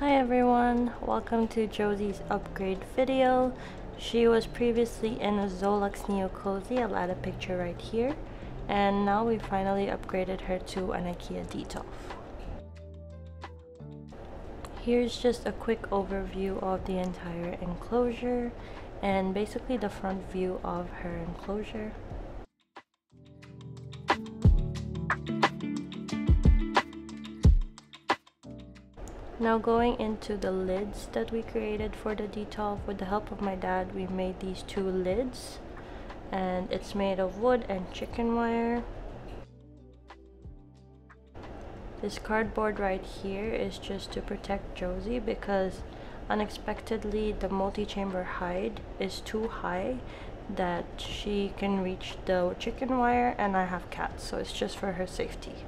Hi everyone, welcome to Josie's upgrade video. She was previously in a Zolux Neo Cozy, I'll add a picture right here. And now we finally upgraded her to an IKEA Detolf. Here's just a quick overview of the entire enclosure and basically the front view of her enclosure. Now going into the lids that we created for the Detolf, with the help of my dad, we made these two lids. And it's made of wood and chicken wire. This cardboard right here is just to protect Josie because unexpectedly the multi-chamber hide is too high that she can reach the chicken wire and I have cats so it's just for her safety.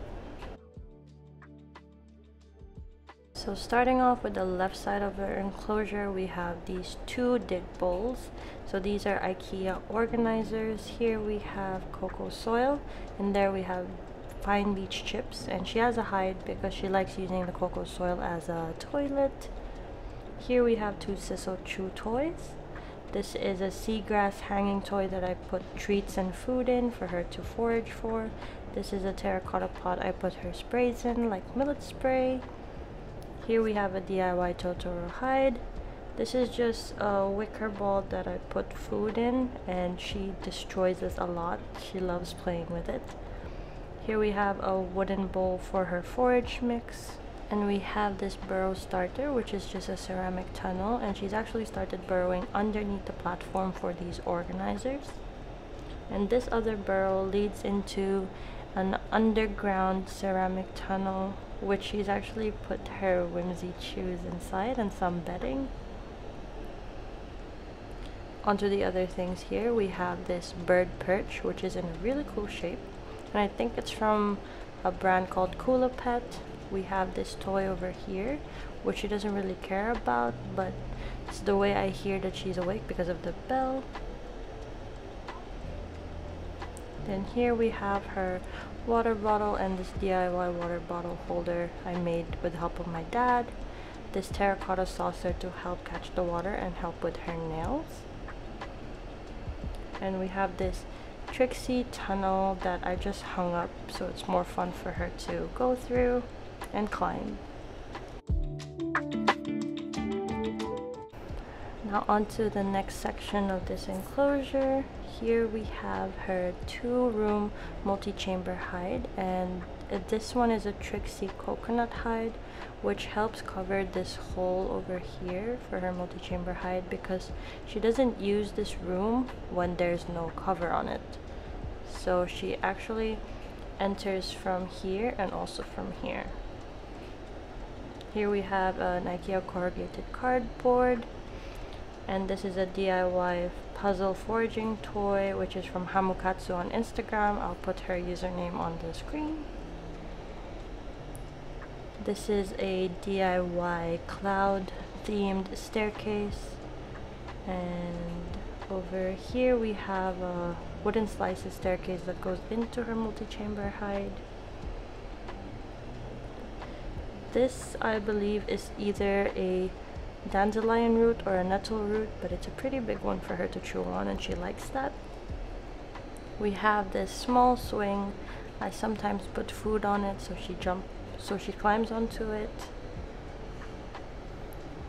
So starting off with the left side of our enclosure, we have these two dig bowls. So these are IKEA organizers. Here we have cocoa soil, and there we have fine beech chips. And she has a hide because she likes using the cocoa soil as a toilet. Here we have two sisal Chew toys. This is a seagrass hanging toy that I put treats and food in for her to forage for. This is a terracotta pot I put her sprays in, like millet spray. Here we have a DIY Totoro hide. This is just a wicker ball that I put food in and she destroys this a lot. She loves playing with it. Here we have a wooden bowl for her forage mix. And we have this burrow starter which is just a ceramic tunnel and she's actually started burrowing underneath the platform for these organizers. And this other burrow leads into an underground ceramic tunnel which she's actually put her whimsy shoes inside and some bedding. Onto the other things here, we have this bird perch, which is in a really cool shape. And I think it's from a brand called Kula Pet. We have this toy over here, which she doesn't really care about, but it's the way I hear that she's awake because of the bell. Then here we have her water bottle and this DIY water bottle holder I made with the help of my dad. This terracotta saucer to help catch the water and help with her nails. And we have this Trixie tunnel that I just hung up so it's more fun for her to go through and climb. Now onto the next section of this enclosure. Here we have her two room multi-chamber hide and this one is a Trixie coconut hide which helps cover this hole over here for her multi-chamber hide because she doesn't use this room when there's no cover on it. So she actually enters from here and also from here. Here we have an IKEA corrugated cardboard and this is a DIY puzzle foraging toy which is from Hamukatsu on Instagram. I'll put her username on the screen. This is a DIY cloud themed staircase and over here we have a wooden slices staircase that goes into her multi-chamber hide. This I believe is either a dandelion root or a nettle root, but it's a pretty big one for her to chew on and she likes that. We have this small swing. I sometimes put food on it so she jump so she climbs onto it.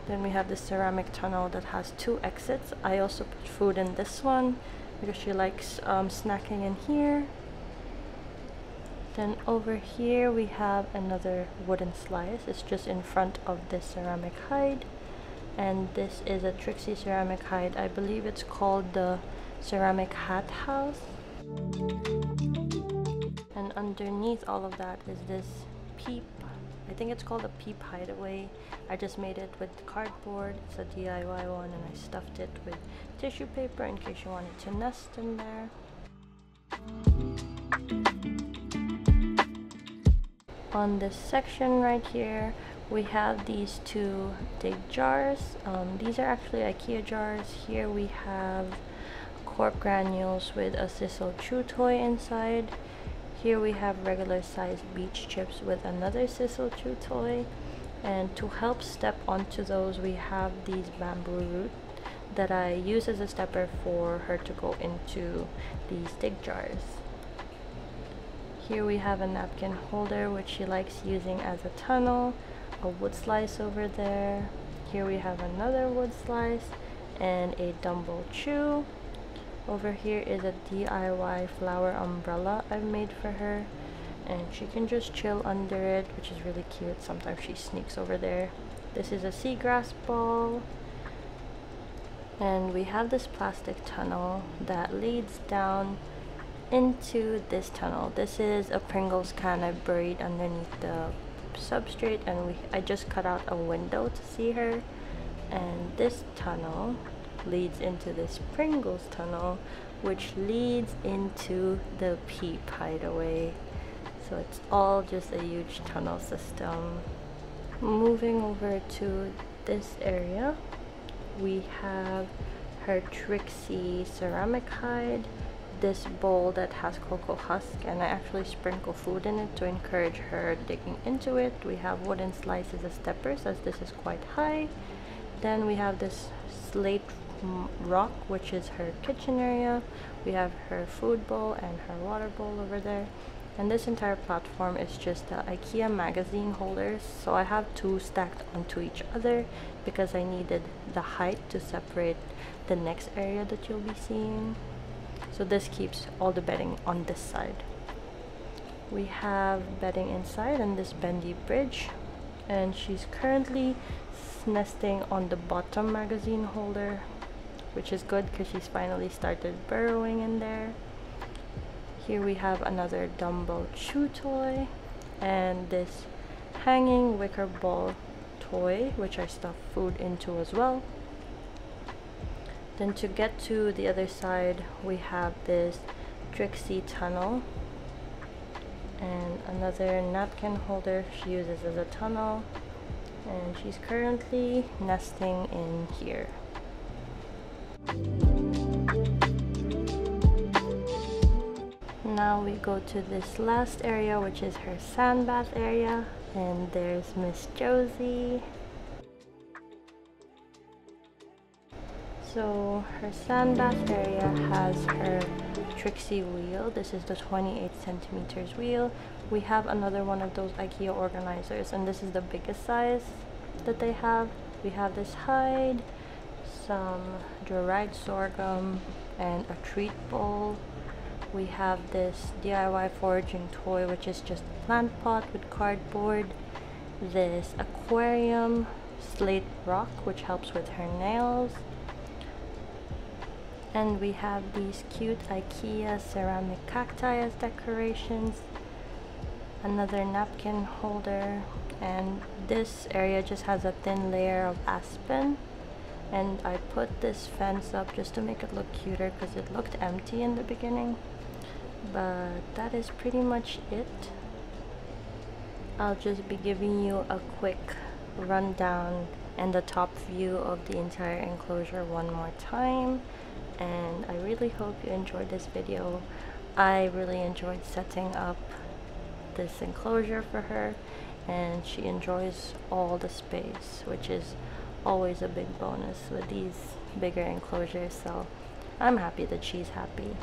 Then we have this ceramic tunnel that has two exits. I also put food in this one because she likes um, snacking in here. Then over here we have another wooden slice. It's just in front of this ceramic hide and this is a Trixie ceramic hide. I believe it's called the ceramic hat house. And underneath all of that is this peep. I think it's called a peep hideaway. I just made it with cardboard. It's a DIY one and I stuffed it with tissue paper in case you wanted to nest in there. On this section right here, we have these two dig jars. Um, these are actually IKEA jars. Here we have cork granules with a sisal Chew toy inside. Here we have regular sized beech chips with another sisal Chew toy. and to help step onto those we have these bamboo root that I use as a stepper for her to go into these dig jars. Here we have a napkin holder which she likes using as a tunnel, a wood slice over there. Here we have another wood slice and a Dumbo chew. Over here is a DIY flower umbrella I've made for her and she can just chill under it which is really cute sometimes she sneaks over there this is a seagrass ball and we have this plastic tunnel that leads down into this tunnel this is a Pringles can I buried underneath the substrate and we I just cut out a window to see her. And this tunnel leads into this Pringles tunnel which leads into the peep hideaway. So it's all just a huge tunnel system. Moving over to this area we have her Trixie ceramic hide this bowl that has cocoa husk and I actually sprinkle food in it to encourage her digging into it. We have wooden slices as steppers as this is quite high. Then we have this slate rock which is her kitchen area. We have her food bowl and her water bowl over there and this entire platform is just the IKEA magazine holders so I have two stacked onto each other because I needed the height to separate the next area that you'll be seeing so this keeps all the bedding on this side we have bedding inside and this bendy bridge and she's currently nesting on the bottom magazine holder which is good because she's finally started burrowing in there here we have another Dumbo chew toy and this hanging wicker ball toy which I stuff food into as well. Then to get to the other side we have this Trixie tunnel and another napkin holder she uses as a tunnel. And she's currently nesting in here. now we go to this last area which is her sand bath area. And there's Miss Josie so her sand bath area has her Trixie wheel. This is the 28 centimeters wheel. We have another one of those Ikea organizers and this is the biggest size that they have. We have this hide some dried sorghum and a treat bowl. We have this DIY foraging toy which is just a plant pot with cardboard. This aquarium slate rock which helps with her nails and we have these cute IKEA ceramic cacti as decorations another napkin holder and this area just has a thin layer of aspen. And I put this fence up just to make it look cuter because it looked empty in the beginning. But that is pretty much it. I'll just be giving you a quick rundown and the top view of the entire enclosure one more time and I really hope you enjoyed this video I really enjoyed setting up this enclosure for her and she enjoys all the space which is always a big bonus with these bigger enclosures so I'm happy that she's happy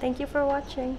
Thank you for watching.